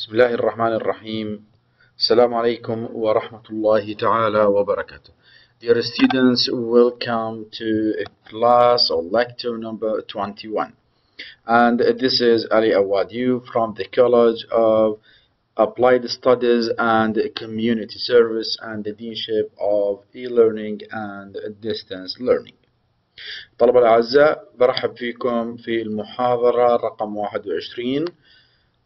بسم الله الرحمن الرحيم السلام عليكم ورحمة الله تعالى وبركاته Dear students, welcome to class or lecture number 21 and this is Ali Awadiu from the College of Applied Studies and Community Service and the Deanship of E-Learning and Distance Learning طلبة الأعزاء برحب فيكم في المحاضرة رقم 21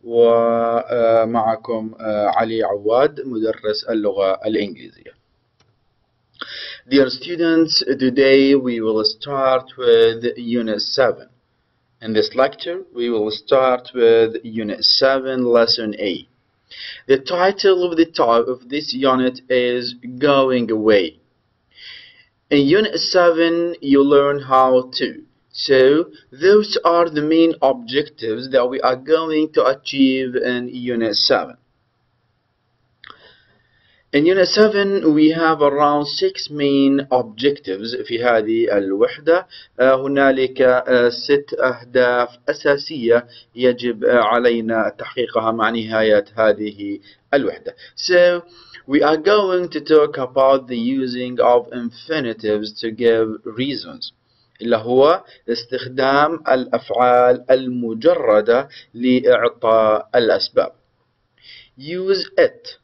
ومعكم علي عواد مدرس اللغة الإنجليزية Dear students, today we will start with Unit 7. In this lecture, we will start with Unit 7, Lesson A. The title of the top of this unit is Going Away. In Unit 7, you learn how to. So, those are the main objectives that we are going to achieve in Unit 7. In Unit 7 we have around six main objectives في هذه الوحدة هنالك ست أهداف أساسية يجب علينا تحقيقها مع نهاية هذه الوحدة. So we are going to talk about the using of infinitives to give reasons. اللي هو استخدام الأفعال المجردة لإعطاء الأسباب. Use it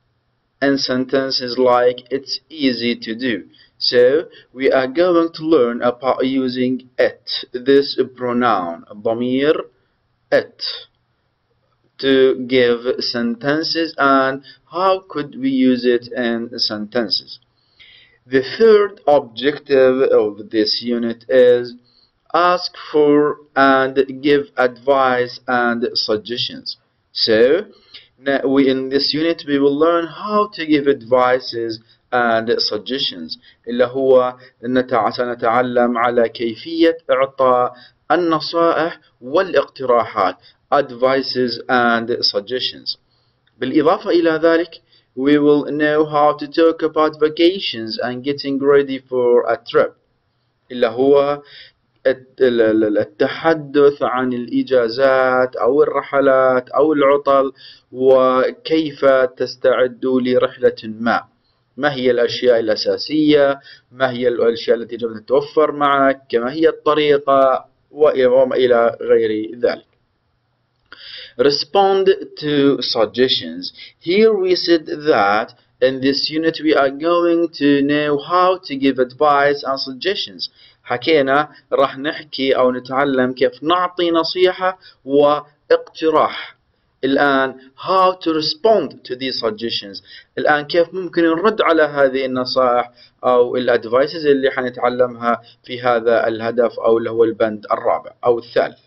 in sentences like it's easy to do. So we are going to learn about using it, this pronoun, ضمير it, to give sentences and how could we use it in sentences. The third objective of this unit is ask for and give advice and suggestions. So we in this unit we will learn how to give advices and suggestions اللي هو سنتعلم على كيفية إعطاء النصائح والاقتراحات advices and suggestions بالإضافة إلى ذلك we will know how to talk about vacations and getting ready for a trip. اللي هو التحدث عن الإجازات أو الرحلات أو العطل وكيف تستعد لرحلة ما. ما هي الأشياء الأساسية؟ ما هي الأشياء التي تتوفر معك؟ كما هي الطريقة؟ وما إلى غير ذلك. Respond to suggestions. Here we said that in this unit we are going to know how to give advice and suggestions. حكينا راح نحكي أو نتعلم كيف نعطي نصيحة واقتراح الآن how to respond to these suggestions الآن كيف ممكن نرد على هذه النصائح أو الادفايسز اللي حنتعلمها في هذا الهدف أو اللي هو البند الرابع أو الثالث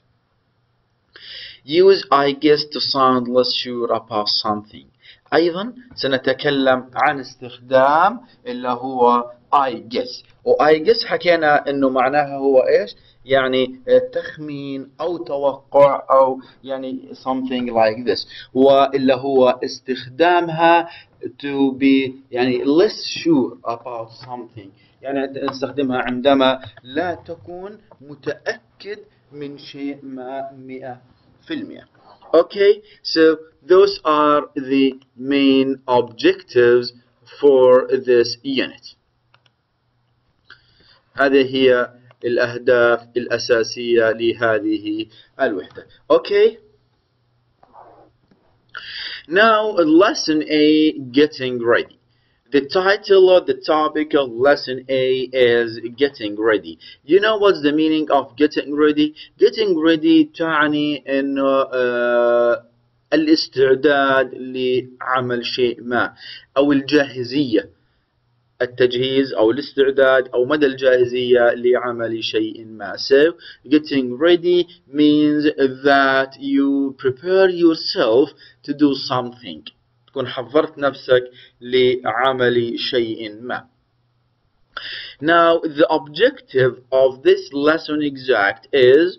Use I guess to sound less sure about something. أيضا سنتكلم عن استخدام اللي هو I guess. و I guess حكينا إنه معناها هو إيش؟ يعني تخمين أو توقع أو يعني something like this. واللي هو استخدامها to be يعني less sure about something. يعني نستخدمها عندما لا تكون متأكد من شيء ما مئة في المئة Okay, so those are the main objectives for this unit. هذه هي الأهداف الأساسية لهذه الوحدة. Okay. Now lesson A getting ready. The title of the topic of lesson A is getting ready. You know what's the meaning of getting ready? Getting ready تعني انه uh, الاستعداد لعمل شيء ما او الجاهزية التجهيز او الاستعداد او مدى الجاهزية لعمل شيء ما. So getting ready means that you prepare yourself to do something. تكون حضرت نفسك لعمل شيء ما. Now the objective of this lesson exact is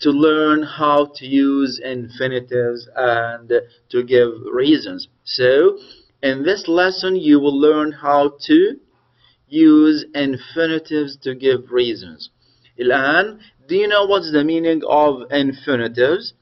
to learn how to use infinitives and to give reasons. So in this lesson you will learn how to use infinitives to give reasons. الآن do you know what's the meaning of infinitives?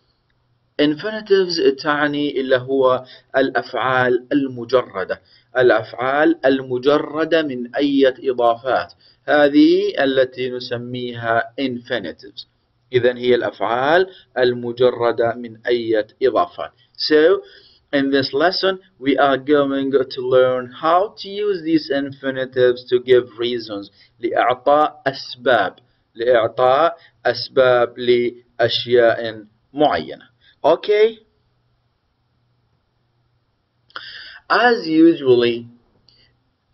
Infinitives تعني اللي هو الأفعال المجردة الأفعال المجردة من أي إضافات هذه التي نسميها infinitives. إذا هي الأفعال المجردة من أي إضافات so in this lesson we are going to learn how to use these infinitives to give reasons. لإعطاء أسباب. لإعطاء أسباب لأشياء معينة. okay as usually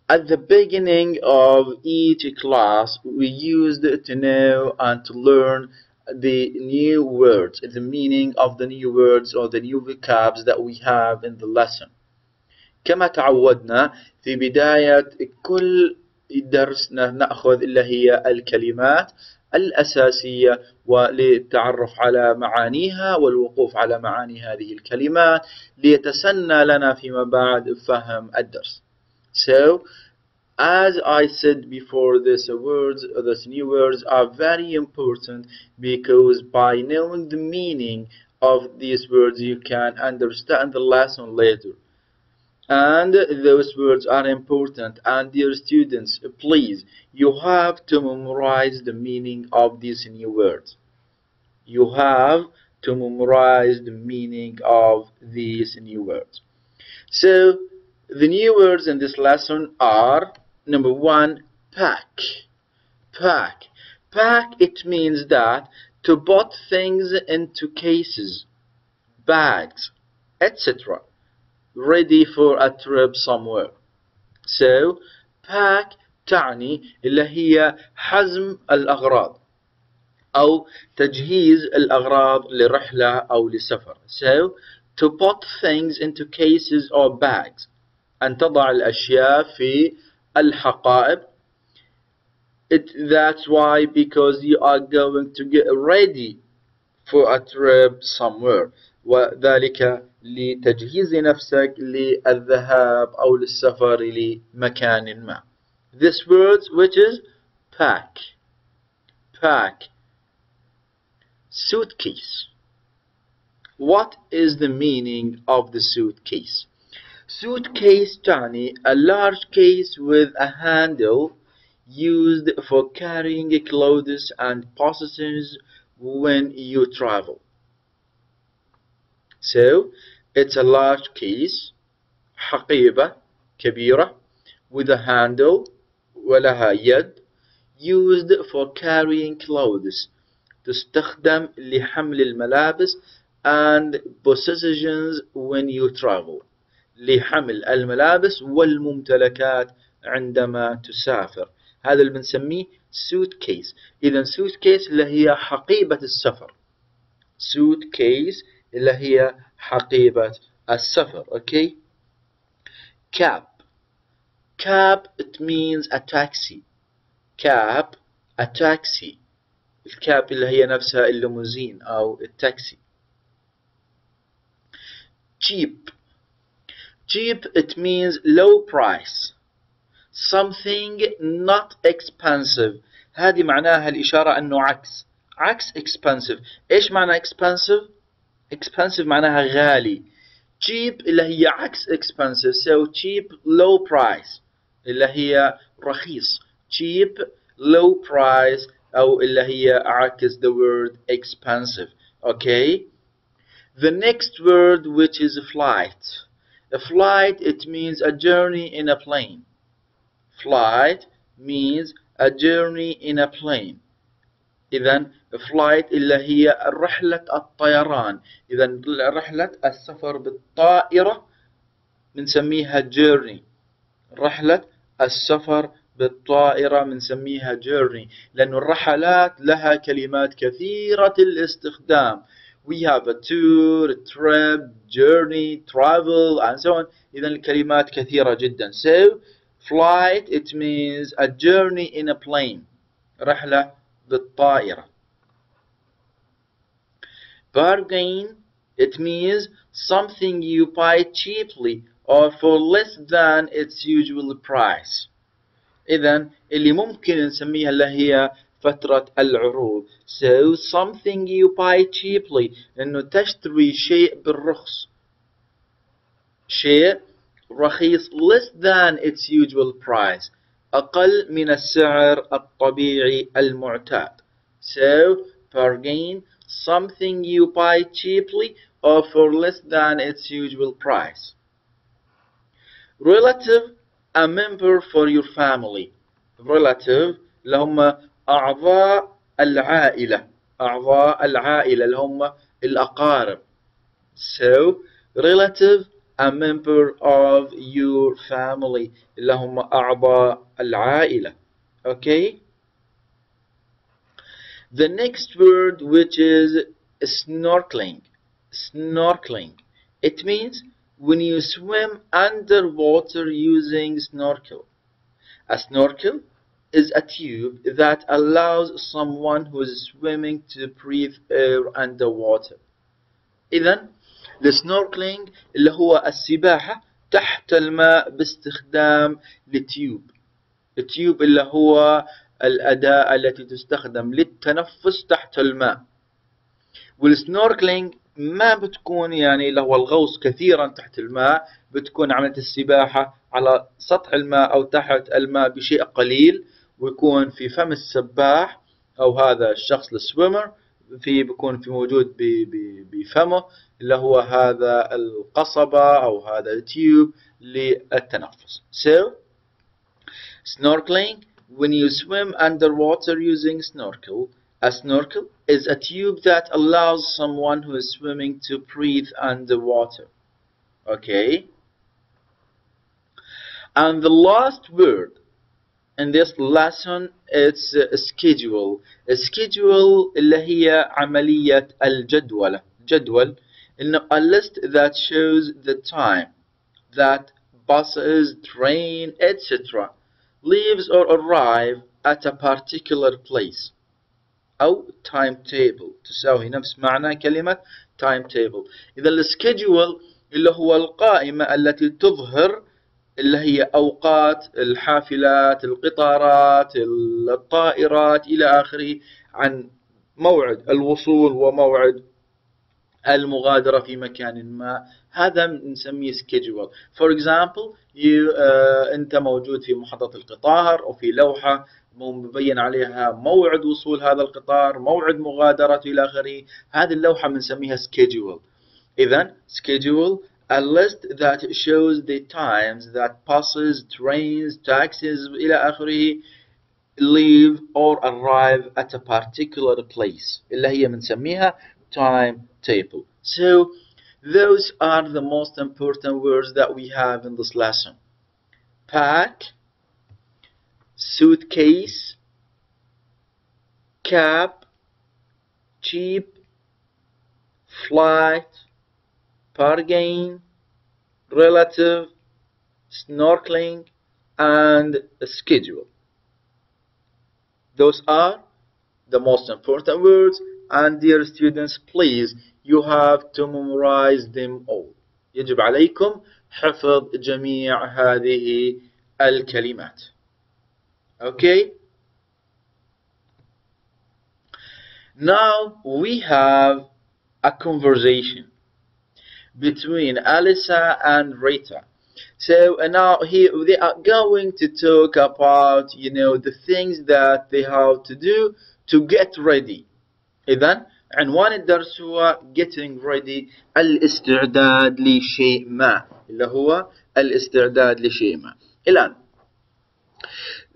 at the beginning of each class we used to know and to learn the new words the meaning of the new words or the new vocabs that we have in the lesson كما تعودنا في بداية كل درس نأخذ اللي هي الكلمات الأساسية وللتعرف على معانيها والوقوف على معاني هذه الكلمات ليتسنى لنا فيما بعد فهم الدرس. So, as I said before, these words, these new words are very important because by knowing the meaning of these words, you can understand the lesson later and those words are important. And dear students please you have to memorize the meaning of these new words. You have to memorize the meaning of these new words. So the new words in this lesson are number one pack. Pack. Pack it means that to put things into cases bags etc ready for a trip somewhere so pack تعني اللي هي حزم الأغراض أو تجهيز الأغراض لرحلة أو لسفر so to put things into cases or bags أن تضع الأشياء في الحقائب it, that's why because you are going to get ready for a trip somewhere وذلك لتجهيز نفسك للذهاب أو للسفر لمكان ما this word which is pack pack suitcase what is the meaning of the suitcase suitcase تعني a large case with a handle used for carrying clothes and possessions when you travel So it's a large case حقيبة كبيرة with a handle ولها يد used for carrying clothes تستخدم لحمل الملابس and possessions when you travel لحمل الملابس والممتلكات عندما تسافر هذا اللي بنسميه suitcase إذا suitcase اللي هي حقيبة السفر suitcase اللي هي حقيبة السفر okay cab cab it means a taxi cab a taxi الكاب اللي هي نفسها الليموزين أو التاكسي cheap cheap it means low price something not expensive هذه معناها الإشارة أنه عكس عكس expensive إيش معنى expensive expensive معناها غالي cheap اللي هي عكس expensive so cheap low price اللي هي رخيص cheap low price أو اللي هي عكس the word expensive okay the next word which is flight a flight it means a journey in a plane flight means a journey in a plane إذا flight اللي هي رحلة الطيران. إذا رحلة السفر بالطائرة بنسميها journey. رحلة السفر بالطائرة بنسميها journey. لأن الرحلات لها كلمات كثيرة الاستخدام. We have a tour, a trip, journey, travel and so on. إذا الكلمات كثيرة جدا. So flight it means a journey in a plane. رحلة بالطائرة bargain it means something you buy cheaply or for less than its usual price إذا اللي ممكن نسميها اللي هي فترة العروض so something you buy cheaply إنه تشتري شيء بالرخص شيء رخيص less than its usual price أقل من السعر الطبيعي المعتاد so bargain something you buy cheaply or for less than its usual price relative a member for your family relative اللي هم أعضاء العائلة أعضاء العائلة اللي هم الأقارب so relative a member of your family اللي هم أعضاء العائلة okay the next word which is snorkeling snorkeling it means when you swim underwater using snorkel a snorkel is a tube that allows someone who is swimming to breathe air underwater إذا ال snorkeling اللي هو السباحة تحت الماء باستخدام ال tube. ال tube اللي هو الأداة التي تستخدم للتنفس تحت الماء. وال snorkeling ما بتكون يعني اللي هو الغوص كثيرا تحت الماء بتكون عملية السباحة على سطح الماء أو تحت الماء بشيء قليل ويكون في فم السباح أو هذا الشخص السويمر في بيكون في موجود بفمه اللي هو هذا القصبة أو هذا التيوب للتنفس. So, snorkeling, when you swim underwater using snorkel, a snorkel is a tube that allows someone who is swimming to breathe underwater. Okay? And the last word in this lesson it's a schedule. A schedule اللي هي عملية الجدولة. جدول إنه a list that shows the time that buses, train, etc. leaves or arrive at a particular place. أو timetable تساوي نفس معنى كلمة timetable. إذا السكيدول اللي هو القائمة التي تظهر اللي هي أوقات الحافلات القطارات الطائرات إلى آخره عن موعد الوصول وموعد المغادرة في مكان ما. هذا نسميه example you, uh, أنت موجود في محطة القطار أو في لوحة مبين عليها موعد وصول هذا القطار موعد مغادرته إلى آخره. هذه اللوحة بنسميها schedule. إذا schedule a list that shows the times that buses, trains, taxis إلى آخره leave or arrive at a particular place اللي هي بنسميها timetable. So those are the most important words that we have in this lesson. Pack, suitcase, cab, cheap, flight, bargain, relative, snorkeling, and schedule. Those are the most important words and dear students please you have to memorize them all يجب عليكم حفظ جميع هذه الكلمات okay now we have a conversation between Alyssa and Rita. So and now here they are going to talk about you know the things that they have to do to get ready. إذا عنوان الدرس هو getting ready الاستعداد لشيء ما اللي هو الاستعداد لشيء ما. الآن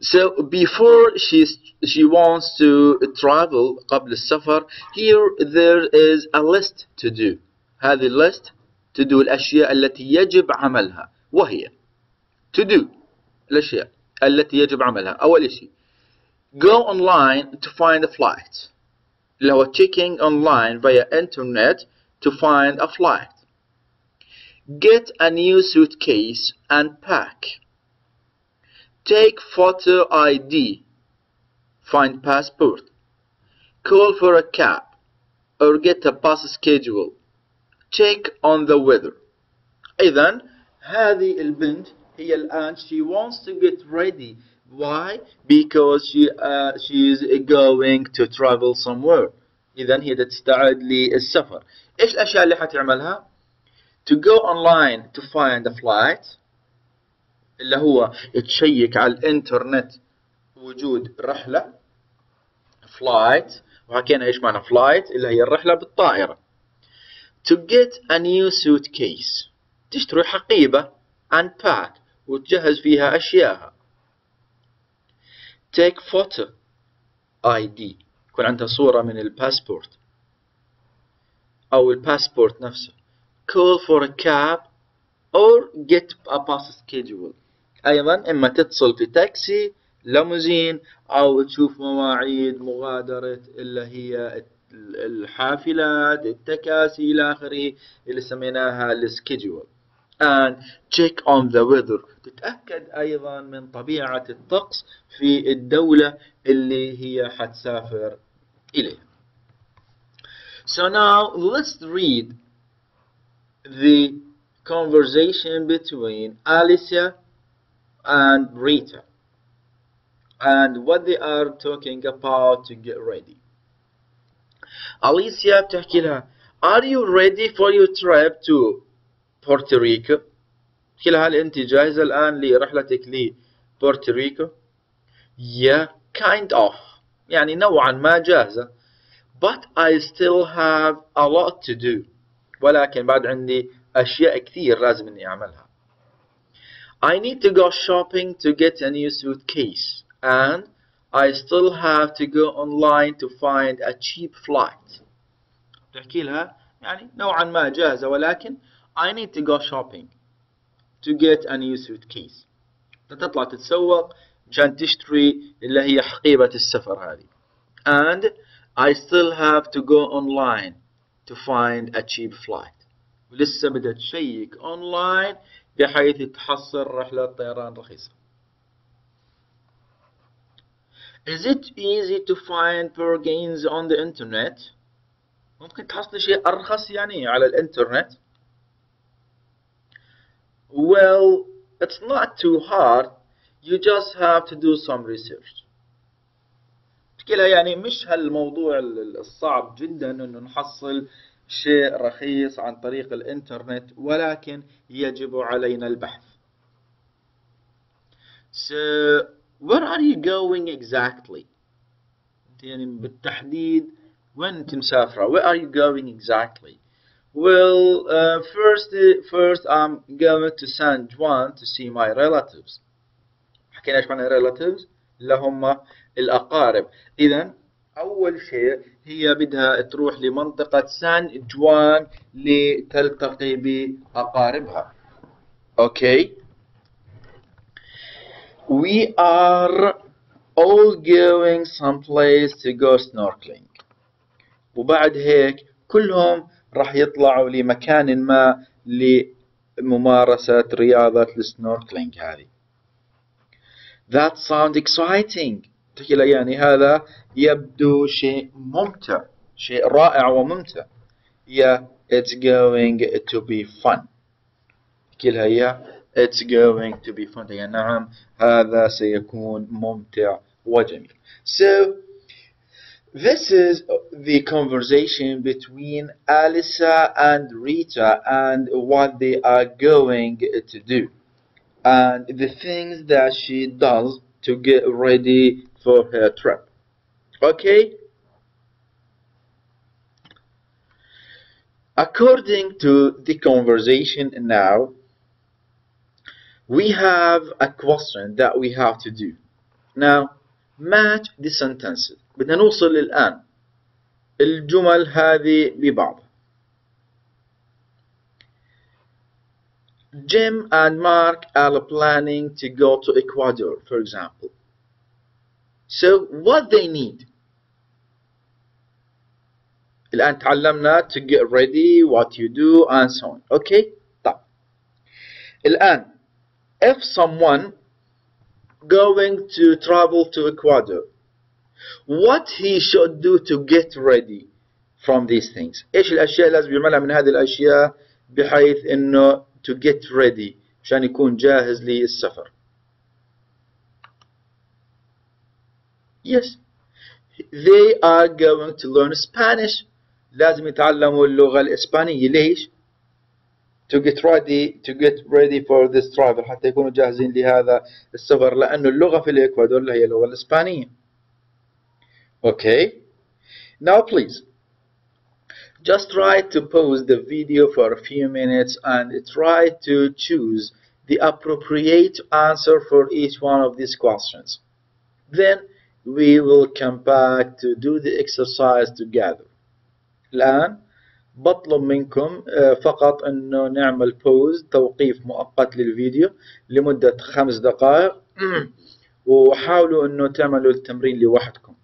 So before she she wants to travel قبل السفر here there is a list to do. هذه list to do الأشياء التي يجب عملها وهي to do الأشياء التي يجب عملها أول شيء go online to find a flight اللي هو checking online via internet to find a flight get a new suitcase and pack take photo ID find passport call for a cab or get a bus schedule check on the weather. إذا هذه البنت هي الآن she wants to get ready. Why? Because she uh, she is going to travel somewhere. إذا هي تستعد للسفر. إيش الأشياء اللي حتعملها؟ To go online to find a flight اللي هو تشيك على الإنترنت وجود رحلة flight. وحكينا إيش معنى flight اللي هي الرحلة بالطائرة. To get a new suitcase. تشتري حقيبة unpack وتجهز فيها أشياءها. Take photo ID يكون عندها صورة من الباسبورت. أو الباسبورت نفسه. Call for a cab or get a bus schedule. أيضا إما تتصل في تاكسي ليموزين أو تشوف مواعيد مغادرة اللي هي الحافلات التكاسي إلى آخره اللي سميناها ال schedule and check on the weather تتأكد أيضا من طبيعة الطقس في الدولة اللي هي حتسافر إليها So now let's read the conversation between Alicia and Rita and what they are talking about to get ready. Alicia بتحكي لها Are you ready for your trip to بورتوريكو تحكي لها هل أنت جاهزة الآن لرحلتك لبورتوريكو Yeah, kind of يعني نوعا ما جاهزة But I still have a lot to do ولكن بعد عندي أشياء كثير لازم إني أعملها I need to go shopping to get a new suitcase and I still have to go online to find a cheap flight تحكي لها يعني نوعا ما جاهزة ولكن I need to go shopping to get a new suitcase تطلع تتسوق عشان تشتري اللي هي حقيبة السفر هذه and I still have to go online to find a cheap flight ولسه بدها تشيك online بحيث تحصل رحلة طيران رخيصة Is it easy to find bargains on the internet? ممكن تحصل شيء أرخص يعني على الإنترنت Well, it's not too hard. You just have to do some research. كلا يعني مش هالموضوع الصعب جدا إنه نحصل شيء رخيص عن طريق الإنترنت ولكن يجب علينا البحث. So, where are you going exactly? يعني بالتحديد وين انت مسافرة? Where are you going exactly? Well, uh, first, first I'm going to San Juan to see my relatives. حكينا إيش معنى relatives؟ اللي هم الأقارب. إذا أول شيء هي بدها تروح لمنطقة سان جوان لتلتقي بأقاربها. Okay. We are all going someplace to go snorkeling. وبعد هيك كلهم راح يطلعوا لمكان ما لممارسة رياضة السنوركلينج هذه. That sounds exciting. تحكي يعني هذا يبدو شيء ممتع شيء رائع وممتع. Yeah, it's going to be fun. تحكي لها it's going to be fun يعني نعم هذا سيكون ممتع وجميل So This is the conversation between Alisa and Rita and what they are going to do and the things that she does to get ready for her trip. Okay? According to the conversation now, we have a question that we have to do. Now, match the sentences. بدنا نوصل الآن الجمل هذه ببعض Jim and Mark are planning to go to Ecuador, for example. So what they need الآن تعلمنا to get ready, what you do, and so on. Okay? طيب. الآن if someone going to travel to Ecuador what he should do to get ready from these things ايش الاشياء اللي لازم يعملها من هذه الاشياء بحيث انه to get ready عشان يكون جاهز للسفر Yes. They are going to learn Spanish. لازم يتعلموا اللغة الإسبانية ليش؟ to get ready to get ready for this travel حتى يكونوا جاهزين لهذا السفر لأنه اللغة في الإكوادور هي اللغة الإسبانية. Okay. Now please just try to pause the video for a few minutes and try to choose the appropriate answer for each one of these questions. Then we will come back to do the exercise together. الآن بطلب منكم فقط أنه نعمل بوز توقيف مؤقت للفيديو لمدة خمس دقائق. وحاولوا أنه تعملوا التمرين لوحدكم.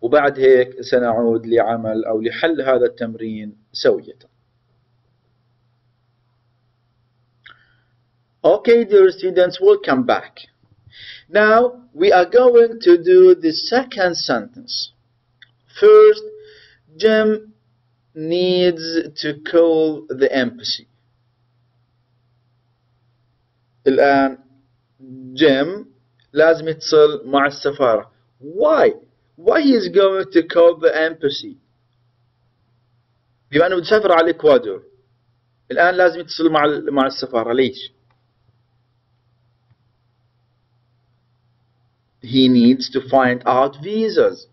وبعد هيك سنعود لعمل أو لحل هذا التمرين سوية. Okay dear students welcome back. Now we are going to do the second sentence. First Jim needs to call the embassy الآن جيم لازم يتصل مع السفارة why why he is going to call the embassy بما انه بتسافر على الاكوادور الان لازم يتصل مع مع السفاره ليش he needs to find out visas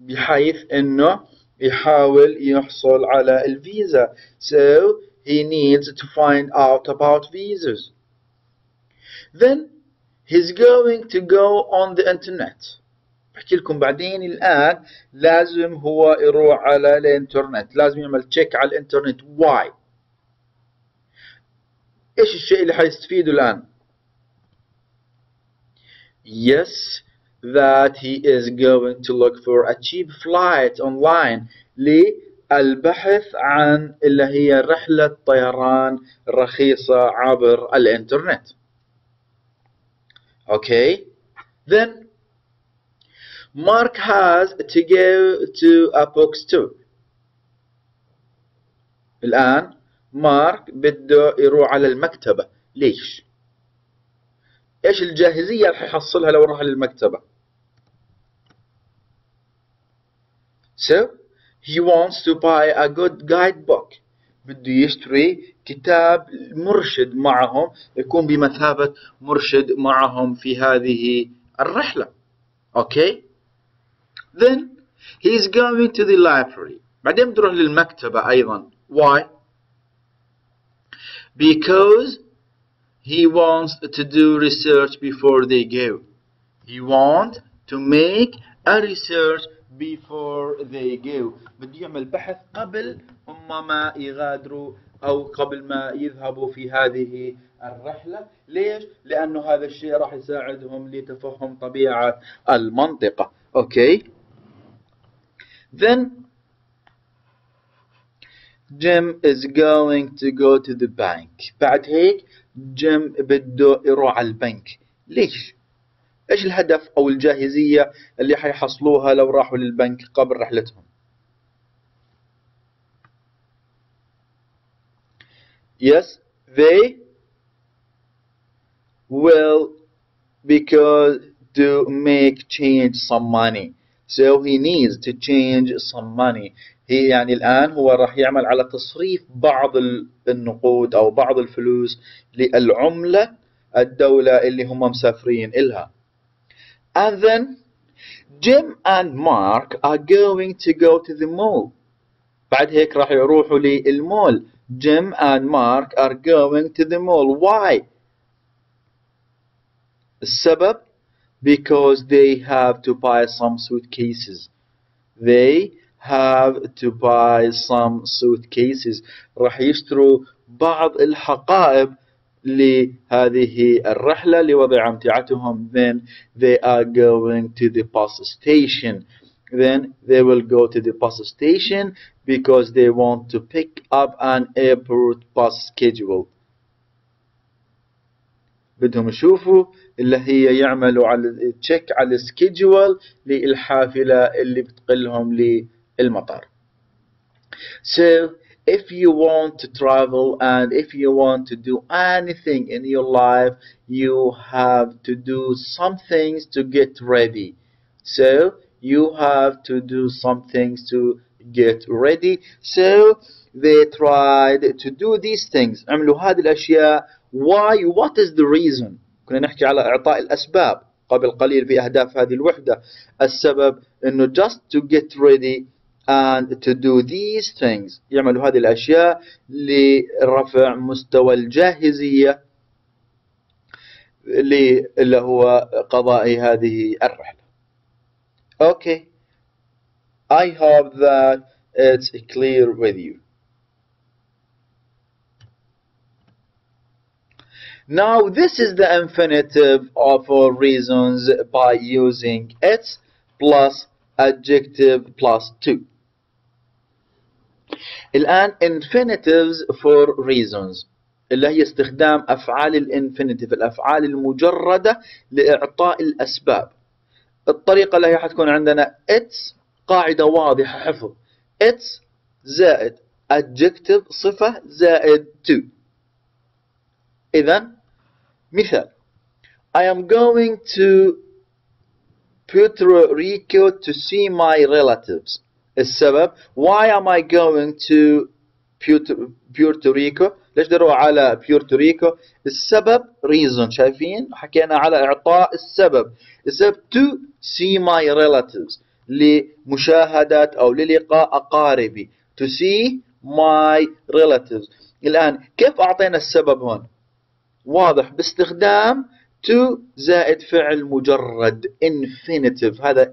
بحيث انه يحاول يحصل على الفيزا. So he needs to find out about visas. Then he's going to go on the internet. بحكي لكم بعدين الآن لازم هو يروح على الإنترنت. لازم يعمل تشيك على الإنترنت. واي إيش الشيء اللي حيستفيده الآن؟ Yes that he is going to look for. A cheap flight online للبحث عن اللي هي رحلة طيران رخيصة عبر الإنترنت. Okay. Then Mark has to go to a bookstore. الآن مارك بده يروح على المكتبة. ليش؟ إيش الجاهزية اللي حيحصلها لو راح للمكتبة؟ So he wants to buy a good guidebook بده يشتري كتاب مرشد معهم يكون بمثابة مرشد معهم في هذه الرحلة. Okay? then he is going to the library بعدين بتروح للمكتبة أيضا why because he wants to do research before they go he wants to make a research before they go. بده يعمل بحث قبل هم ما يغادروا أو قبل ما يذهبوا في هذه الرحلة. ليش؟ لأنه هذا الشيء راح يساعدهم لتفهم طبيعة المنطقة. أوكي؟ Then Jim is going to go to the bank. بعد هيك جيم بده يروح على البنك. ليش؟ إيش الهدف أو الجاهزية اللي حيحصلوها لو راحوا للبنك قبل رحلتهم؟ Yes, they will because to make change some money So he needs to change some money. هي يعني الآن هو راح يعمل على تصريف بعض النقود أو بعض الفلوس للعملة الدولة اللي هم مسافرين إلها. And then Jim and Mark are going to go to the mall. بعد هيك راح يروحوا للمول. Jim and Mark are going to the mall. Why? السبب because they have to buy some suitcases they have to buy some suitcases راح يشتروا بعض الحقائب لهذه الرحلة لوضع أمتعتهم then they are going to the bus station then they will go to the bus station because they want to pick up an airport bus schedule بدهم يشوفوا اللي هي يعملوا على تشيك على السكيدجول للحافلة اللي بتقلهم للمطار. So if you want to travel and if you want to do anything in your life you have to do some things to get ready so you have to do some things to get ready so they tried to do these things عملوا هذه الأشياء why what is the reason كنا نحكي على إعطاء الأسباب قبل قليل في أهداف هذه الوحدة السبب أنه just to get ready and to do these things يعملوا هذه الأشياء لرفع مستوى الجاهزية اللي هو قضاء هذه الرحلة okay I hope that it's clear with you Now this is the infinitive of all reasons by using its plus adjective plus to. الآن infinitives for reasons اللي هي استخدام أفعال الانفينيتيف الأفعال المجردة لإعطاء الأسباب. الطريقة اللي هي حتكون عندنا its قاعدة واضحة حفظ. its زائد adjective صفة زائد to إذا مثال I am going to Puerto Rico to see my relatives. السبب. Why am I going to Puerto Rico? ليش دروح على بيورتو ريكو السبب reason. شايفين؟ حكينا على إعطاء السبب. السبب to see my relatives. لمشاهدة أو للقاء أقاربي. To see my relatives. الآن كيف أعطينا السبب هون؟ واضح. باستخدام to زائد فعل مجرد. Infinitive. هذا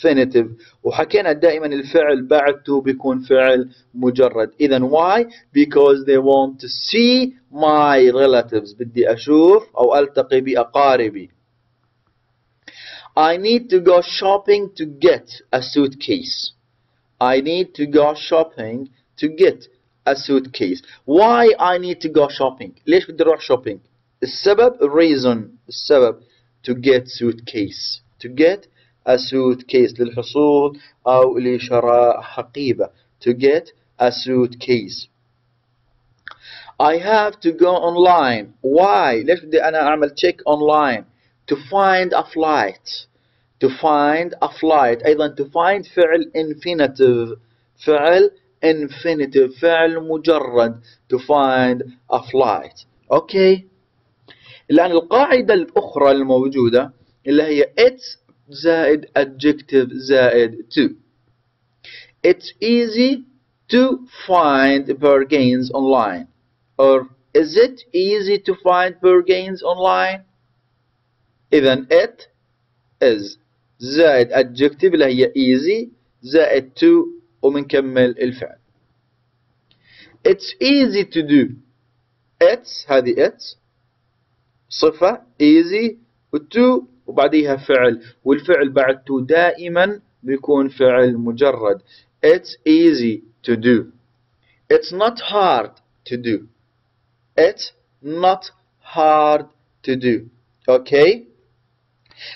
infinitive وحكينا دائما الفعل بعد to بيكون فعل مجرد اذا why because they want to see my relatives بدي أشوف أو التقي باقاربي I need to go shopping to get a suitcase I need to go shopping to get a suitcase why I need to go shopping ليش بدي أروح shopping السبب reason السبب to get suitcase to get a suitcase للحصول أو لشراء حقيبة to get a suitcase I have to go online why ليش بدي أنا أعمل check online to find a flight to find a flight أيضا to find فعل infinitive فعل infinitive فعل مجرد to find a flight okay الآن القاعدة الأخرى الموجودة اللي هي it's زائد adjective زائد to It's easy to find bargains online or is it easy to find bargains online إذا it is زائد adjective اللي هي easy زائد to ومنكمل الفعل It's easy to do it's هذه it's صفة easy to وبعديها فعل والفعل بعد to دائما بيكون فعل مجرد it's easy to do it's not hard to do it's not hard to do okay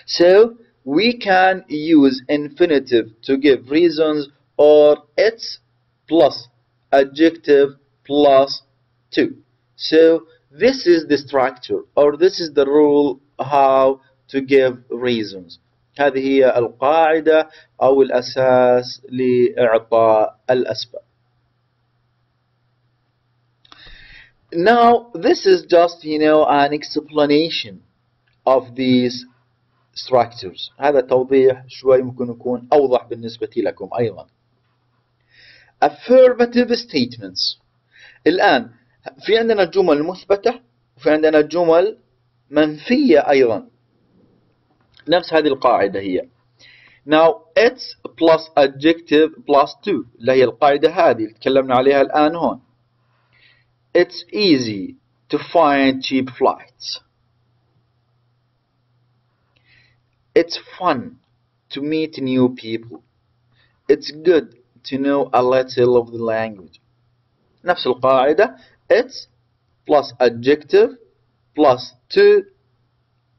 so we can use infinitive to give reasons or it's plus adjective plus to so this is the structure or this is the rule how to give reasons. هذه هي القاعدة أو الأساس لإعطاء الأسباب. Now this is just you know an explanation of these structures. هذا توضيح شوي ممكن يكون أوضح بالنسبة لكم أيضا. Affirmative statements. الآن في عندنا جمل مثبتة وفي عندنا جمل منفية أيضا. نفس هذه القاعدة هي now it's plus adjective plus to اللي هي القاعدة هذه اللي تكلمنا عليها الآن هون it's easy to find cheap flights it's fun to meet new people it's good to know a little of the language نفس القاعدة it's plus adjective plus to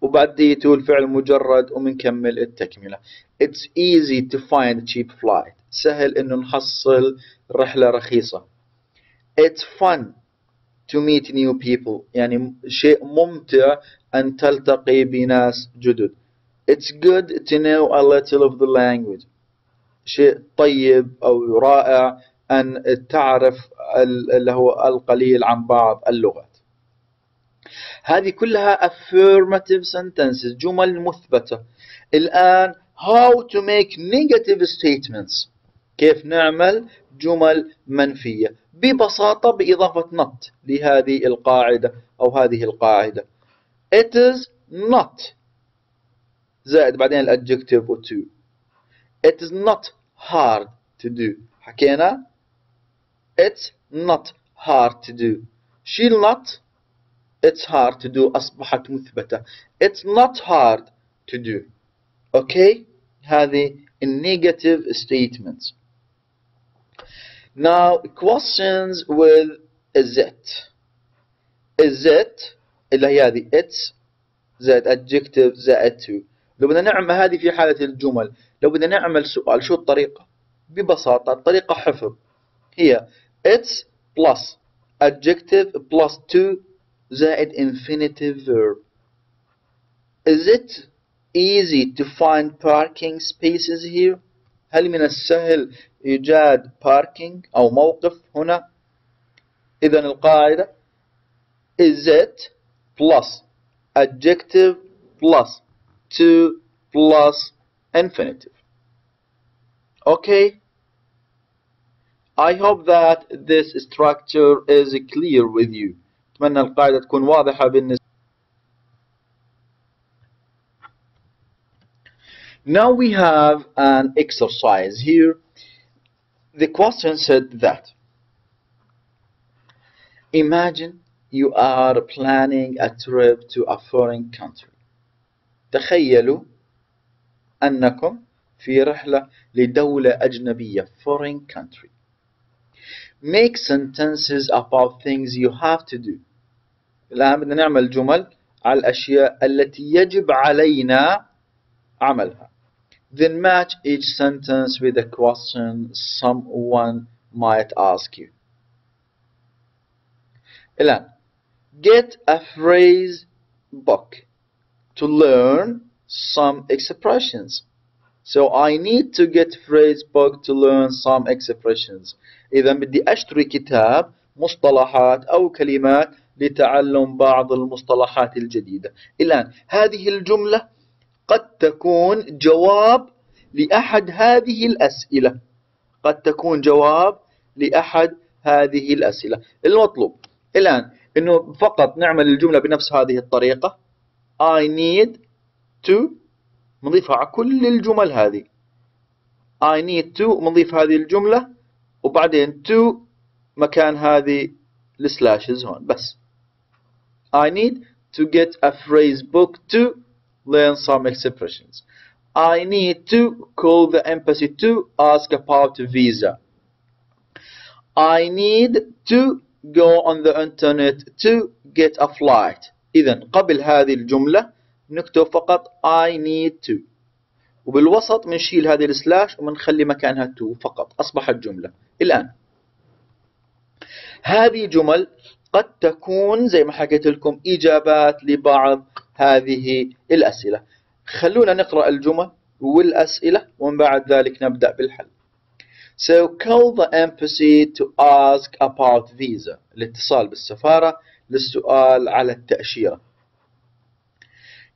وبعديته الفعل مجرد ومنكمل التكملة. It's easy to find cheap flight. سهل إنه نحصل رحلة رخيصة. It's fun to meet new people. يعني شيء ممتع أن تلتقي بناس جدد. It's good to know a little of the language. شيء طيب أو رائع أن تعرف اللي هو القليل عن بعض اللغات هذه كلها affirmative sentences جمل مثبتة. الآن how to make negative statements. كيف نعمل جمل منفية؟ ببساطة بإضافة not لهذه القاعدة أو هذه القاعدة. It is not. زائد بعدين الادجكتيف و to it is not hard to do. حكينا؟ It's not hard to do. شيل not it's hard to do أصبحت مثبتة it's not hard to do okay هذه negative statements now questions with is it is it اللي هي هذه it's زائد adjective زائد to لو بدنا نعمل هذه في حالة الجمل لو بدنا نعمل سؤال شو الطريقة ببساطة الطريقة حفظ هي it's plus adjective plus to زائد infinitive verb is it easy to find parking spaces here هل من السهل إيجاد parking أو موقف هنا إذا القاعدة is it plus adjective plus to plus infinitive okay I hope that this structure is clear with you أتمنى القاعدة تكون واضحة بالنسبة Now we have an exercise here. The question said that Imagine you are planning a trip to a foreign country. تخيلوا أنكم في رحلة لدولة أجنبية foreign country. Make sentences about things you have to do. الآن بدنا نعمل جمل على الأشياء التي يجب علينا عملها. Then match each sentence with a question someone might ask you. الآن get a phrase book to learn some expressions. So I need to get phrase book to learn some expressions. إذا بدي أشتري كتاب مصطلحات أو كلمات لتعلم بعض المصطلحات الجديدة. إلآن هذه الجملة قد تكون جواب لأحد هذه الأسئلة. قد تكون جواب لأحد هذه الأسئلة. المطلوب إلآن إنه فقط نعمل الجملة بنفس هذه الطريقة. I need to نضيفها على كل الجمل هذه I need to نضيف هذه الجملة وبعدين to مكان هذه السلاشز هون بس I need to get a phrase book to learn some expressions I need to call the embassy to ask about visa I need to go on the internet to get a flight إذا قبل هذه الجملة نكتب فقط I need to. وبالوسط بنشيل هذه السلاش وبنخلي مكانها to فقط. أصبحت جملة. الآن. هذه جمل قد تكون زي ما حكيت لكم إجابات لبعض هذه الأسئلة. خلونا نقرأ الجمل والأسئلة ومن بعد ذلك نبدأ بالحل. So call the embassy to ask about visa. الاتصال بالسفارة للسؤال على التأشيرة.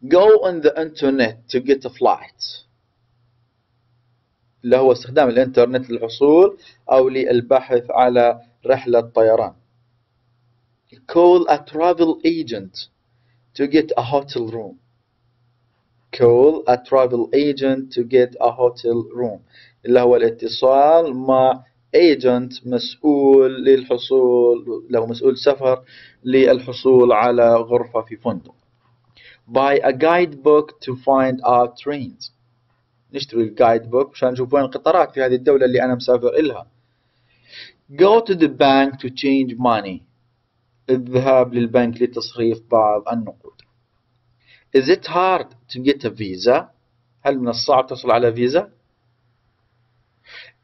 Go on the internet to get a flight. اللي هو استخدام الانترنت للحصول أو للبحث على رحلة طيران call a travel agent to get a hotel room. Call a travel agent to get a hotel room. اللي هو الاتصال مع agent مسؤول للحصول له مسؤول سفر للحصول على غرفة في فندق. buy a guidebook to find out trains نشتري الجايد بوك مشان نشوف وين القطارات في هذه الدولة اللي أنا مسافر إلها go to the bank to change money الذهاب للبنك لتصريف بعض النقود is it hard to get a visa هل من الصعب تحصل على فيزا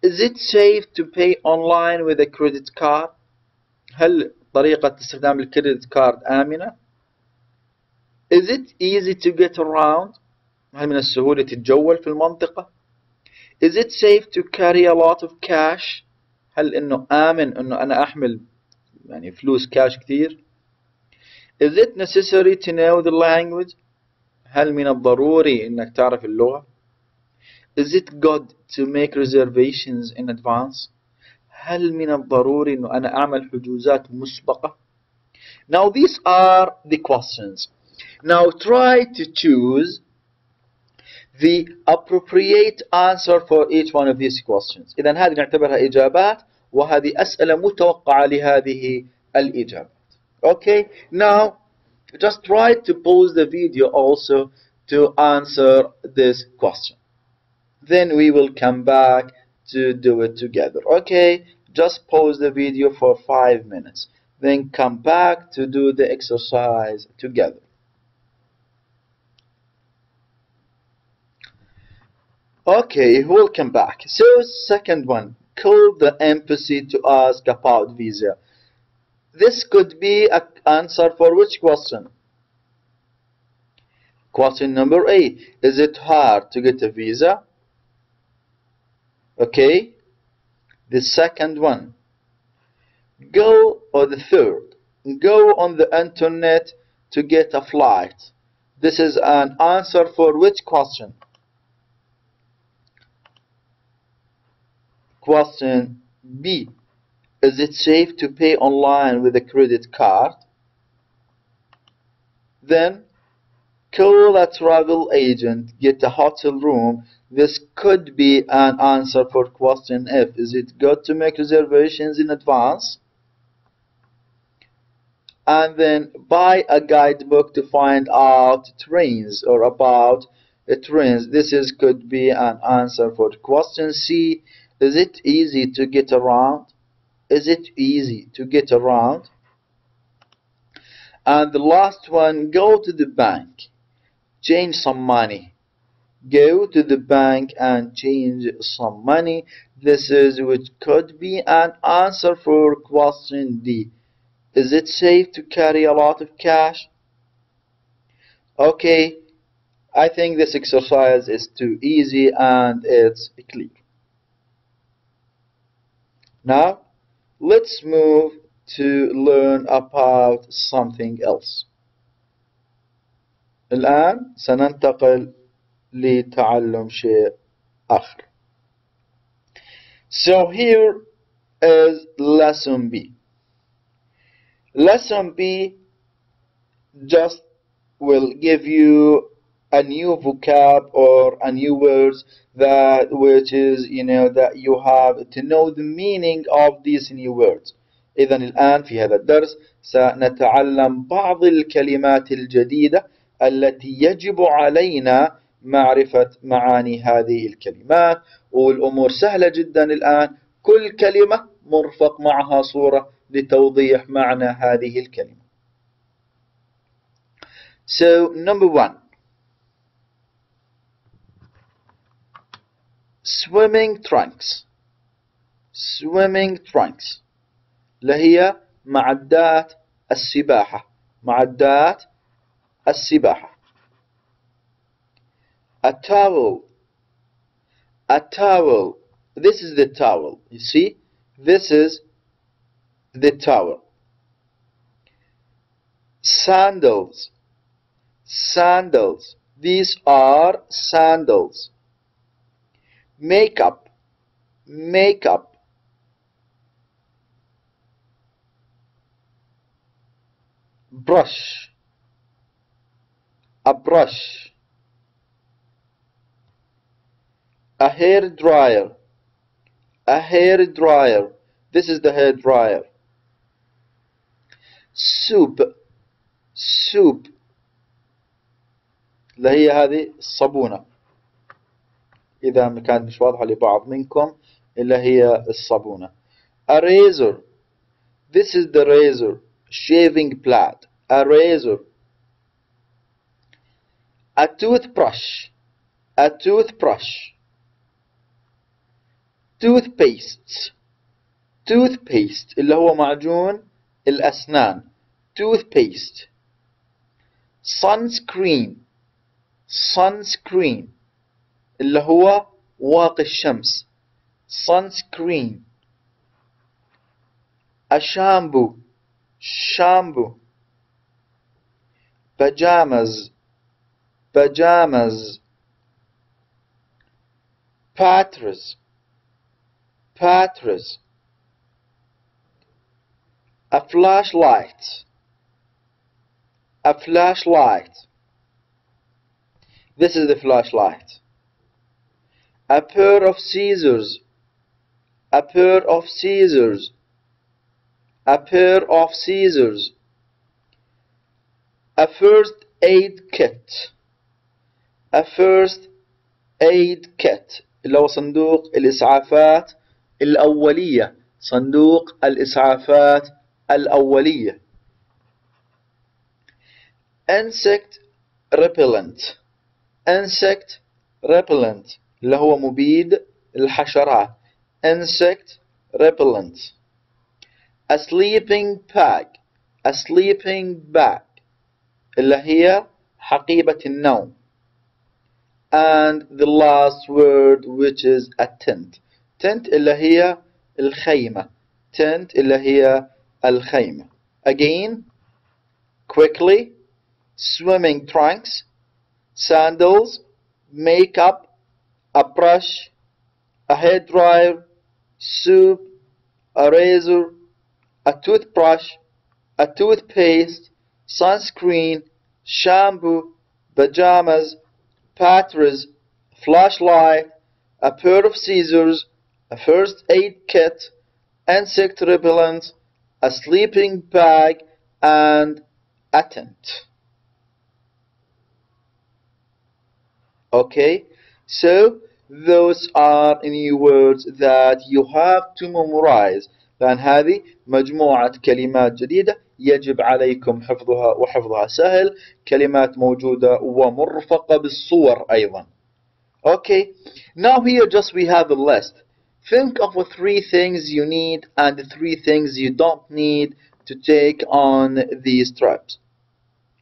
is it safe to pay online with a credit card هل طريقة استخدام الكريدت كارد آمنة؟ Is it easy to get around? هل من السهولة تتجول في المنطقة؟ Is it safe to carry a lot of cash? هل انه آمن انه أنا احمل يعني فلوس كاش كثير؟ Is it necessary to know the language? هل من الضروري انك تعرف اللغة؟ Is it good to make reservations in advance? هل من الضروري انه أنا اعمل حجوزات مسبقة؟ Now these are the questions. Now try to choose the appropriate answer for each one of these questions. إذا هذه نعتبرها إجابات وهذه أسئلة متوقعة لهذه الإجابات. Okay, now just try to pause the video also to answer this question. Then we will come back to do it together. Okay, just pause the video for five minutes. Then come back to do the exercise together. Okay, welcome back. So, second one, call the embassy to ask about visa. This could be an answer for which question? Question number A. Is it hard to get a visa? Okay. The second one. Go, or the third. Go on the internet to get a flight. This is an answer for which question? Question B. Is it safe to pay online with a credit card? Then call a travel agent, get a hotel room. This could be an answer for question F. Is it good to make reservations in advance? And then buy a guidebook to find out trains or about trains. This is could be an answer for question C. Is it easy to get around? Is it easy to get around? And the last one, go to the bank, change some money. Go to the bank and change some money. This is which could be an answer for question D. Is it safe to carry a lot of cash? Okay, I think this exercise is too easy and it's clear. Now, let's move to learn about something else. الآن سننتقل لتعلم شيء آخر. So here is lesson B. Lesson B just will give you a new vocab or a new words that which is you know that you have to know the meaning of these new words. إذا الآن في هذا الدرس سنتعلم بعض الكلمات الجديدة التي يجب علينا معرفة معاني هذه الكلمات. والأمور سهلة جدا الآن. كل كلمة مرفق معها صورة لتوضيح معنى هذه الكلمة. So number one. swimming trunks swimming trunks لهي معدات السباحة معدات السباحة a towel a towel this is the towel you see this is the towel sandals sandals these are sandals makeup makeup brush a brush a hair dryer a hair dryer this is the hair dryer soup soup اللي هي هذه الصابونة إذا كانت مش واضحة لبعض منكم اللي هي الصابونة a razor this is the razor shaving blade a razor a toothbrush a toothbrush toothpaste toothpaste اللي هو معجون الأسنان toothpaste sunscreen sunscreen اللي هو واقي الشمس sunscreen a shampoo shampoo pajamas pajamas patras patras a flashlight a flashlight this is the flashlight a pair of scissors a pair of scissors a pair of scissors a first aid kit a first aid kit اللي هو صندوق الإسعافات الأولية صندوق الإسعافات الأولية insect repellent insect repellent اللي هو مبيد الحشرات insect repellent a sleeping bag a sleeping bag اللي هي حقيبة النوم and the last word which is a tent tent اللي هي الخيمة tent اللي هي الخيمة again quickly swimming trunks sandals makeup a brush a hair dryer soup a razor a toothbrush a toothpaste sunscreen shampoo pajamas patras flashlight a pair of scissors a first aid kit insect repellent a sleeping bag and a tent. Okay so those are new words that you have to memorize لأن هذه مجموعة كلمات جديدة يجب عليكم حفظها وحفظها سهل كلمات موجودة ومرفقة بالصور أيضا Okay, now here just we have a list. Think of the three things you need and the three things you don't need to take on these trips.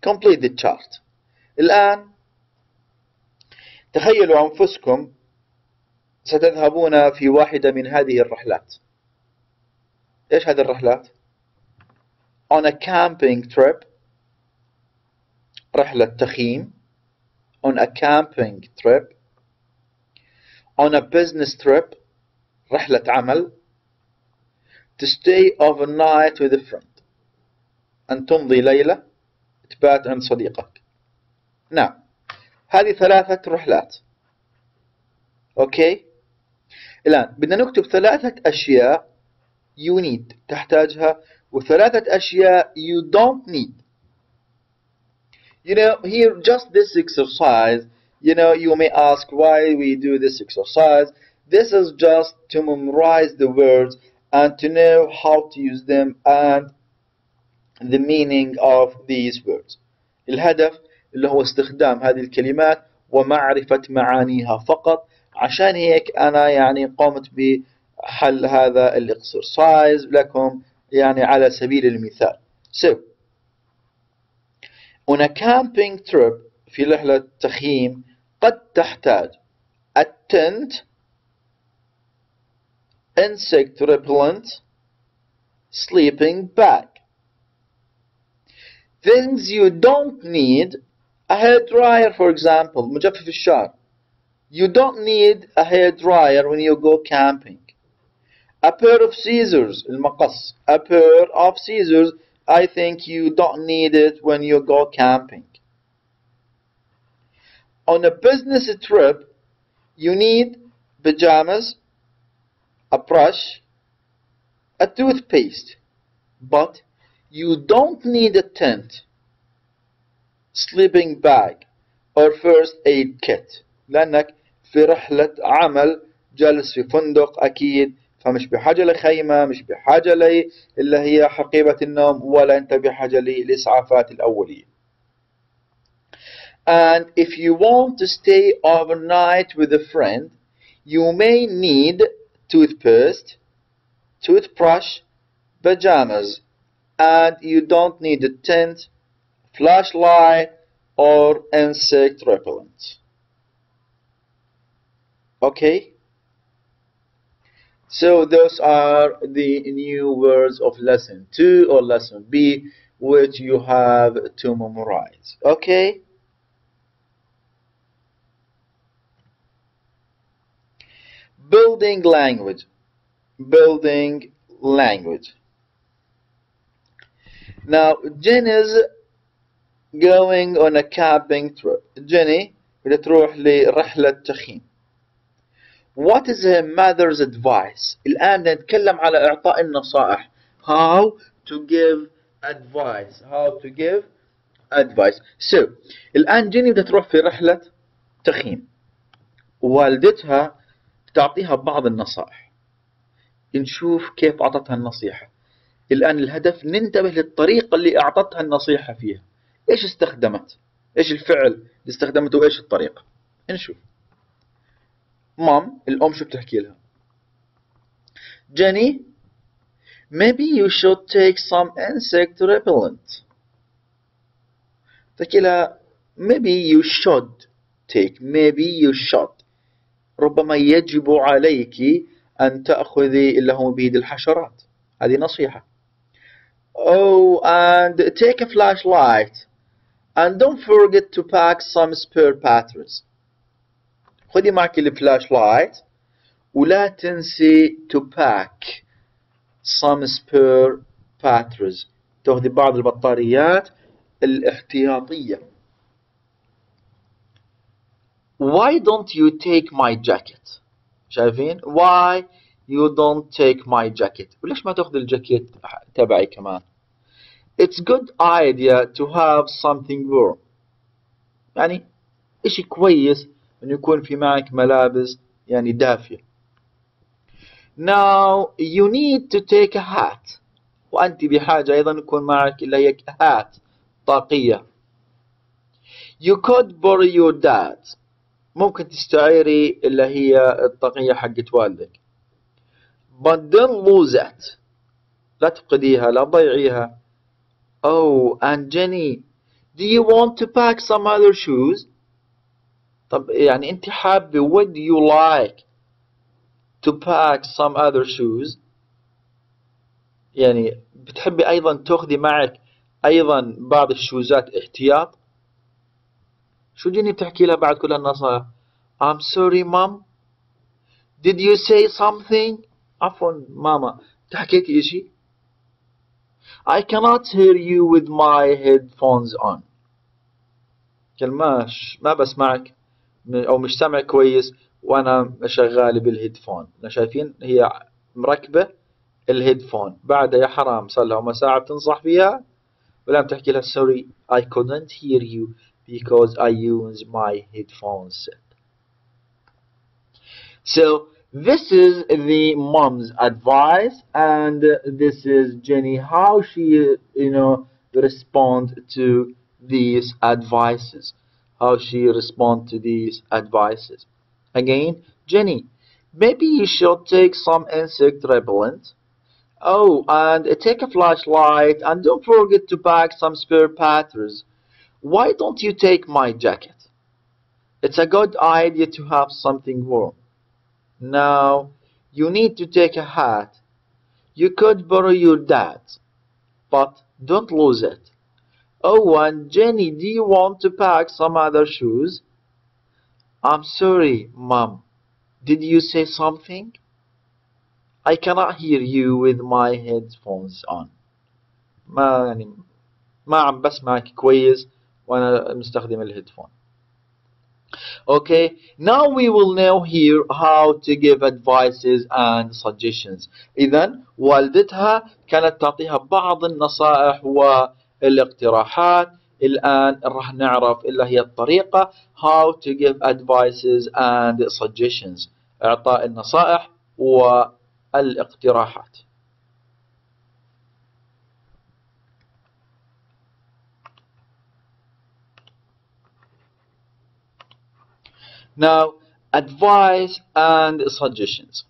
Complete the chart. الآن تخيلوا أنفسكم ستذهبون في واحدة من هذه الرحلات. إيش هذه الرحلات؟ On a camping trip. رحلة تخييم. On a camping trip. On a business trip. رحلة عمل. To stay overnight with a friend. أن تمضي ليلة تبات عند صديقك. نعم. هذه ثلاثة رحلات. أوكي؟ الآن بدنا نكتب ثلاثة أشياء you need تحتاجها وثلاثة أشياء you don't need you know here just this exercise you know you may ask why we do this exercise this is just to memorize the words and to know how to use them and the meaning of these words الهدف اللي هو استخدام هذه الكلمات ومعرفة معانيها فقط عشان هيك أنا يعني قمت بحل هذا الاكسرسايز لكم يعني على سبيل المثال so on a camping trip في رحلة تخييم قد تحتاج a tent insect repellent sleeping bag things you don't need a hair dryer for example مجفف الشعر you don't need a hair dryer when you go camping a pair of scissors المقص a pair of scissors I think you don't need it when you go camping on a business trip you need pajamas a brush a toothpaste but you don't need a tent sleeping bag or first aid kit لأنك في رحلة عمل جالس في فندق أكيد فمش بحاجة لخيمة مش بحاجة لي اللي هي حقيبة النوم ولا أنت بحاجة للإسعافات الأولية and if you want to stay overnight with a friend you may need toothpaste toothbrush pajamas and you don't need a tent, flashlight, or insect repellent. Okay? So those are the new words of lesson 2 or lesson B which you have to memorize. Okay? Building language. Building language. Now, Jen is going on a camping trip. Jenny بتروح لرحلة تخييم. What is her mother's advice? الآن نتكلم على إعطاء النصائح. How to give advice. How to give advice. So, الآن جيني بدها تروح في رحلة تخييم. والدتها تعطيها بعض النصائح. نشوف كيف أعطتها النصيحة. الآن الهدف ننتبه للطريقة اللي أعطتها النصيحة فيها. إيش استخدمت؟ إيش الفعل اللي استخدمته وإيش الطريقة؟ نشوف. مام الأم شو بتحكي لها Jenny maybe you should take some insect repellent تحكي لها maybe you should take maybe you should ربما يجب عليك أن تأخذي اللي هو بيد الحشرات هذه نصيحة Oh and take a flashlight and don't forget to pack some spare batteries خذي معك ال flashlight ولا تنسي to pack some spare batteries تاخذي بعض البطاريات الاحتياطية Why don't you take my jacket شايفين Why you don't take my jacket وليش ما تاخذ الجاكيت تبعي كمان It's good idea to have something warm يعني اشي كويس أن يكون في معك ملابس يعني دافية. Now you need to take a hat. وأنت بحاجة أيضا يكون معك اللي هي hat طاقية. You could borrow your dad ممكن تستعيري اللي هي الطاقية حقت والدك. But don't lose it. لا تفقديها لا تضيعيها. Oh and Jenny Do you want to pack some other shoes? طب يعني انت حابة would you like to pack some other shoes? يعني بتحبي أيضا تأخذي معك أيضا بعض الشوزات احتياط؟ شو جيني بتحكي لها بعد كل هالنصائح I'm sorry mom. Did you say something? عفوا ماما. حكيتي إشي؟ I cannot hear you with my headphones on. كماش ما بسمعك. أو مش سامع كويس وأنا شغال بال headphone شايفين هي مركبه ال headphone بعدها يا حرام صار لها ساعه بتنصح فيها ولا بتحكي لها sorry I couldn't hear you because I use my headphones so this is the mom's advice and this is Jenny how she you know respond to these advices how she respond to these advices. Again, Jenny, maybe you should take some insect repellent. Oh, and take a flashlight and don't forget to pack some spare batteries. Why don't you take my jacket? It's a good idea to have something warm. Now, you need to take a hat. You could borrow your dad's, but don't lose it. Oh, and Jenny, do you want to pack some other shoes? I'm sorry, Mom. Did you say something? I cannot hear you with my headphones on. ما يعني ما عم بسمعك كويس وانا مستخدم الهيدفون. Okay, now we will now hear how to give advices and suggestions. إذا والدتها كانت تعطيها بعض النصائح و الاقتراحات الآن راح نعرف إلا هي الطريقة how to give advices and suggestions إعطاء النصائح والاقتراحات Now, advice and suggestions.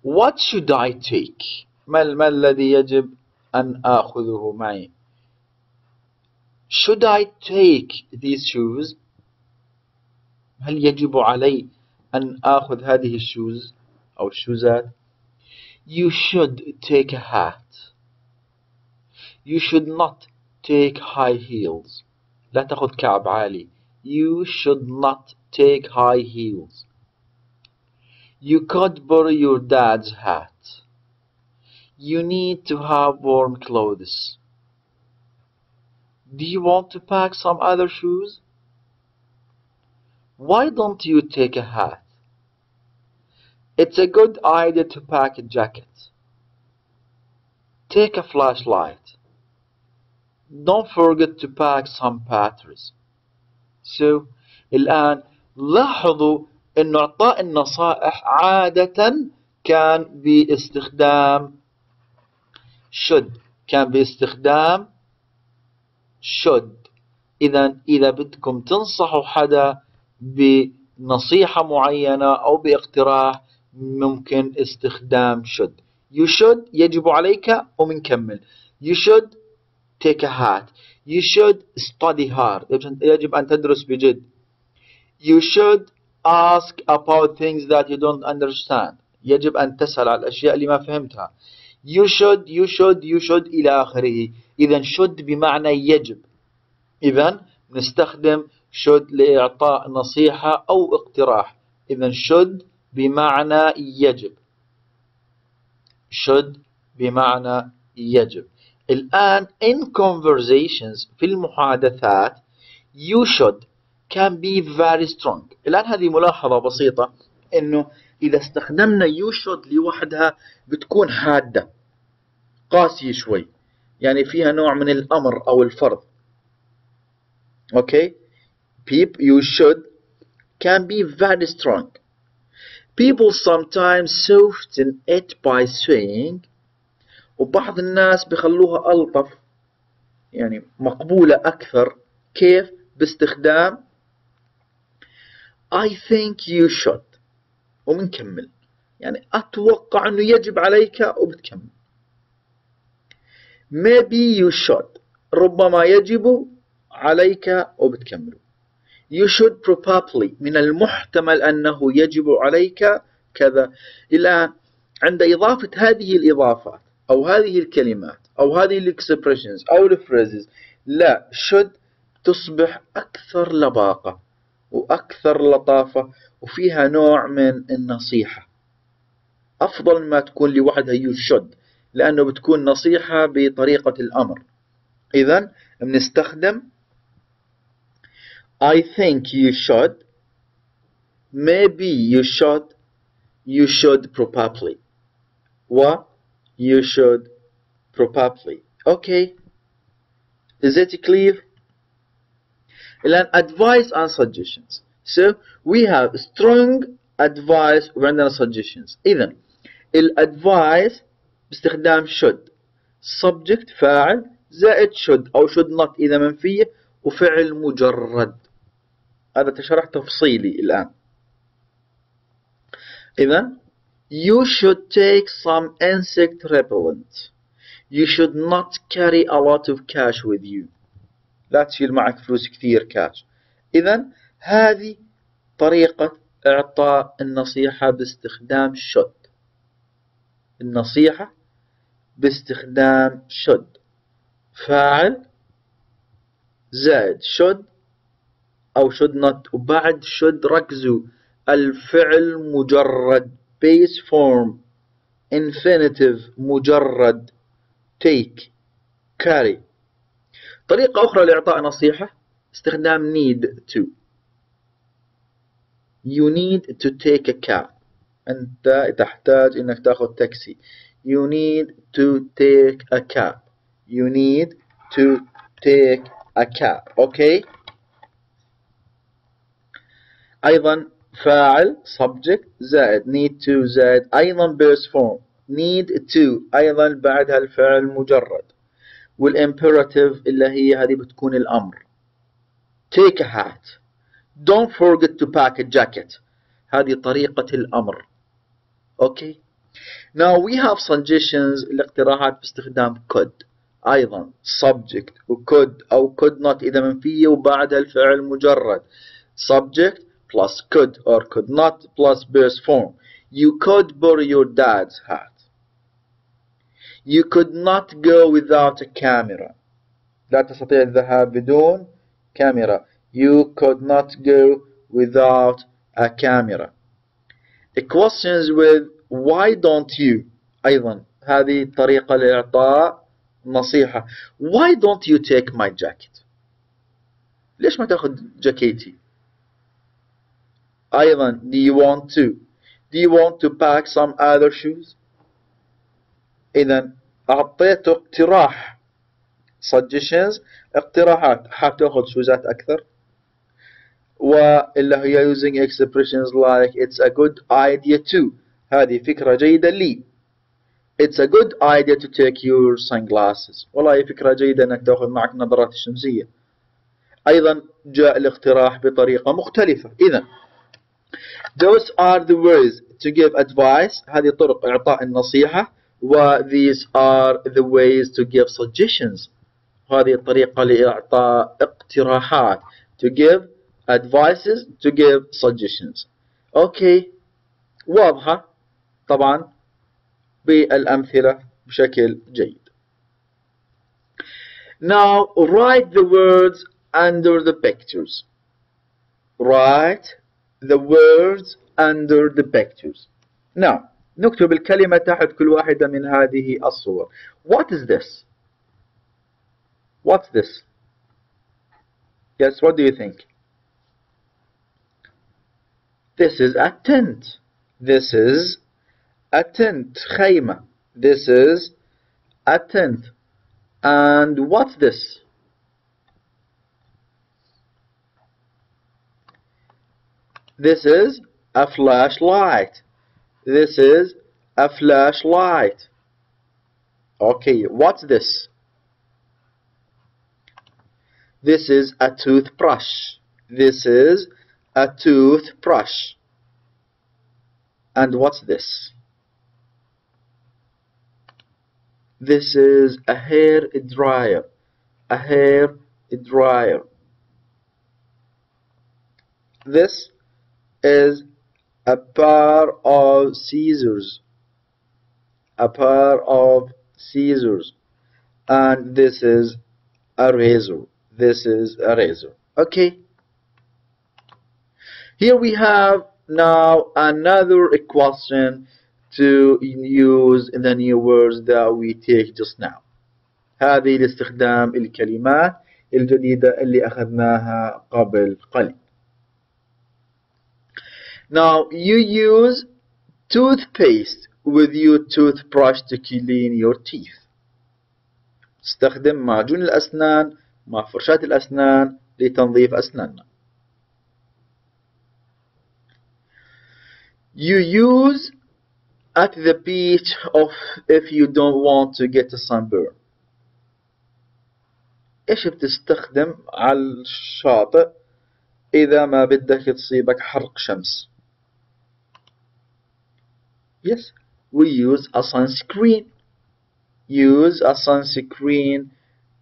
What should I take? ما, ما الذي يجب أن آخذه معي Should I take these shoes هل يجب علي أن آخذ هذه الشوز أو الشوزات You should take a hat You should not take high heels لا تأخذ كعب عالي You should not take high heels You could borrow your dad's hat You need to have warm clothes. Do you want to pack some other shoes? Why don't you take a hat? It's a good idea to pack a jacket. Take a flashlight. Don't forget to pack some batteries. So, الآن لاحظوا أن إعطاء النصائح عادة كان باستخدام should كان باستخدام should إذا إذا بدكم تنصحوا حدا بنصيحة معينة أو باقتراح ممكن استخدام should you should يجب عليك ومنكمل you should take a hat you should study hard يجب أن تدرس بجد you should ask about things that you don't understand يجب أن تسأل على الأشياء اللي ما فهمتها you should you should you should إلى آخره إذا should بمعنى يجب. إذا نستخدم should لإعطاء نصيحة أو اقتراح. إذا should بمعنى يجب. should بمعنى يجب. الآن in conversations في المحادثات you should can be very strong. الآن هذه ملاحظة بسيطة إنه إذا استخدمنا you should لوحدها بتكون حادة. قاسية شوي. يعني فيها نوع من الأمر أو الفرض. Okay? Peep, you should can be very strong. People sometimes soften it by saying وبعض الناس بخلوها ألطف يعني مقبولة أكثر. كيف؟ باستخدام I think you should. وبنكمل يعني أتوقع أنه يجب عليك وبتكمل. Maybe you should. ربما يجب عليك وبتكمله you should probably. من المحتمل أنه يجب عليك كذا. الآن عند إضافة هذه الإضافات أو هذه الكلمات أو هذه ال expressions أو ال phrases ل should تصبح أكثر لباقة وأكثر لطافة وفيها نوع من النصيحة. أفضل ما تكون لوحدها you should. لأنه بتكون نصيحة بطريقة الأمر إذا بنستخدم I think you should maybe you should you should probably و you should probably okay is it clear الآن advice and suggestions so we have strong advice وعندنا suggestions إذا الادفايس باستخدام should subject فاعل زائد should أو should not إذا منفية وفعل مجرد. هذا تشرح تفصيلي الآن. إذا you should take some insect repellent. You should not carry a lot of cash with you. لا تشيل معك فلوس كثير كاش إذا هذه طريقة إعطاء النصيحة باستخدام should. النصيحة باستخدام should فاعل زائد should أو should not. وبعد should ركزوا. الفعل مجرد. Base form. Infinitive مجرد. Take. Carry. طريقة أخرى لإعطاء نصيحة. استخدام need to. You need to take a cab. أنت تحتاج إنك تأخذ تاكسي you need to take a cab you need to take a cab okay أيضا فاعل subject زائد need to زائد أيضا base form need to أيضا بعدها الفعل مجرد والimperative اللي هي هذه بتكون الأمر take a hat don't forget to pack a jacket هذه طريقة الأمر أوكي Now we have suggestions الاقتراحات باستخدام could أيضا subject و could أو could not إذا منفية وبعدها الفعل مجرد subject plus could or could not plus base form you could borrow your dad's hat you could not go without a camera لا تستطيع الذهاب بدون كاميرا you could not go without a camera questions with why don't you أيضا هذه طريقة لإعطاء نصيحة why don't you take my jacket ليش ما تاخذ جاكيتي أيضا do you want to do you want to pack some other shoes إذا أعطيته اقتراح suggestions اقتراحات حاب تاخذ شوزات أكثر وإلا هي using expressions like it's a good idea to هذه فكرة جيدة لي. It's a good idea to take your sunglasses. والله فكرة جيدة أنك تأخذ معك نظارات الشمسية. أيضا جاء الاقتراح بطريقة مختلفة. إذا Those are the ways to give advice. هذه طرق إعطاء النصيحة. و these are the ways to give suggestions. هذه الطريقة لإعطاء اقتراحات. To give advices to give suggestions. أوكي واضحة؟ طبعا بالأمثلة بشكل جيد Now write the words under the pictures write the words under the pictures Now نكتب الكلمة تحت كل واحدة من هذه الصور What is this? What's this? Yes, what do you think? This is a tent. This is Atent Khayma. This is a tent. And what's this? This is a flashlight. This is a flashlight. Okay, what's this? This is a toothbrush. This is a toothbrush. And what's this? This is a hair dryer. A hair dryer. This is a pair of scissors. A pair of scissors. And this is a razor. This is a razor. Okay. Here we have now another equation to use the new words that we take just now هذه لاستخدام الكلمات الجديدة اللي أخذناها قبل قليل Now you use toothpaste with your toothbrush to clean your teeth استخدم معجون الأسنان مع فرشاة الأسنان لتنظيف أسناننا you use at the beach of if you don't want to get a sunburn ايش بتستخدم على الشاطئ اذا ما بدك تصيبك حرق شمس yes we use a sunscreen use a sunscreen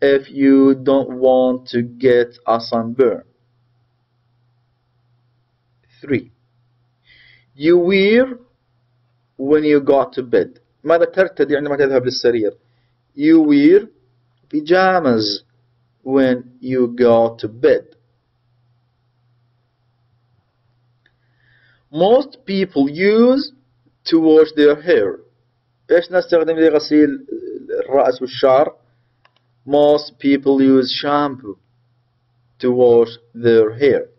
if you don't want to get a sunburn 3 you wear when you go to bed ماذا ترتدي عندما تذهب للسرير you wear pajamas when you go to bed most people use to wash their hair ايش نستخدم لغسيل الرأس والشعر most people use shampoo to wash their hair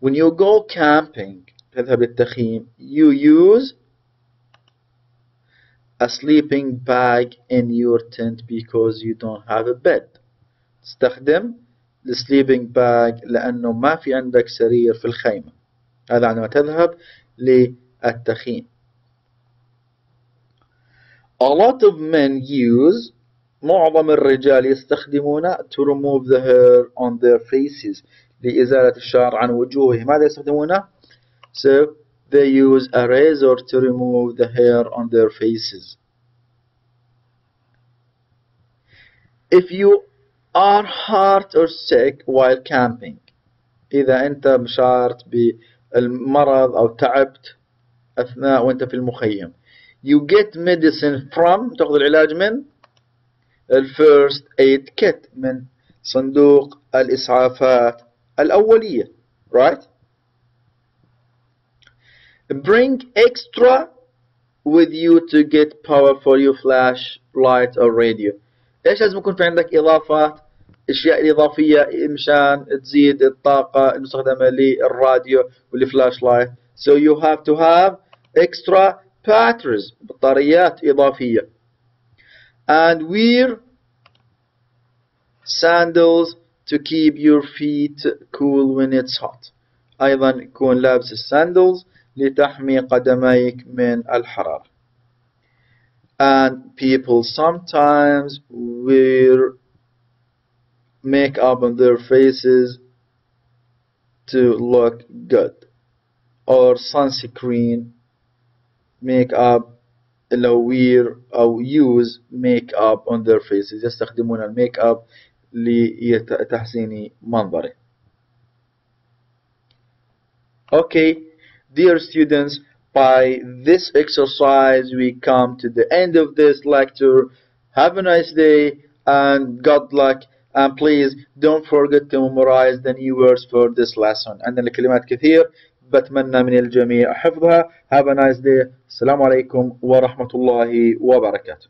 when you go camping تذهب للتخييم. You use a sleeping bag in your tent because you don't have a bed. تستخدم السليبنج باج لأنه ما في عندك سرير في الخيمة. هذا عندما تذهب للتخييم. A lot of men use معظم الرجال يستخدمون to remove the hair on their faces لإزالة الشعر عن وجوههم. ماذا يستخدمونه؟ So they use a razor to remove the hair on their faces if you are hurt or sick while camping إذا أنت مشعرت بالمرض أو تعبت أثناء وأنت في المخيم you get medicine from تأخذ العلاج من الفيرست aid kit من صندوق الإسعافات الأولية right bring extra with you to get power for your flashlight or radio ايش لازم يكون في عندك اضافات الاشياء الاضافيه مشان تزيد الطاقه المستخدمه للراديو والفلاش لايت so you have to have extra batteries بطاريات اضافيه and wear sandals to keep your feet cool when it's hot ايضا يكون لابس الساندلز لتحمي قدميك من الحراره and people sometimes wear makeup on their faces to look good or sunscreen makeup لو wear أو use makeup on their faces يستخدمون الميك اب لتحسين منظره okay dear students by this exercise we come to the end of this lecture have a nice day and good luck and please don't forget to memorize the new words for this lesson عندنا كلمات كثير بتمنى من الجميع حفظها have a nice day السلام عليكم ورحمة الله وبركاته